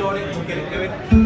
lloren que ver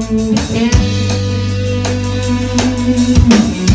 Thank you.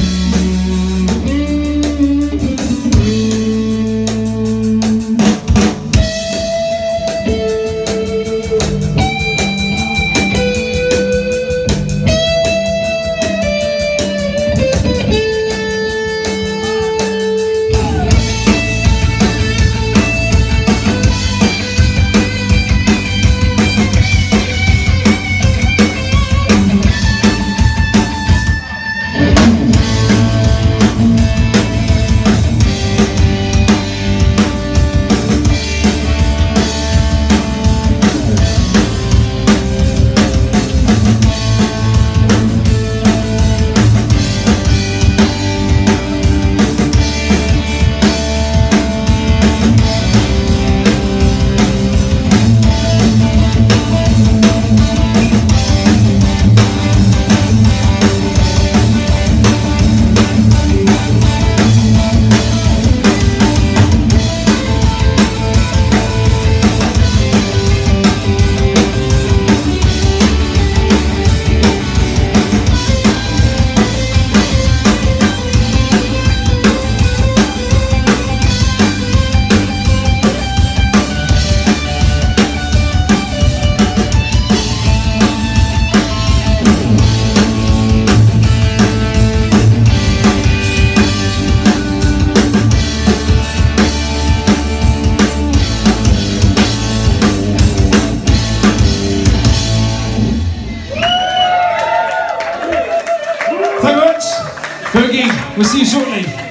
Boogie, we'll see you shortly.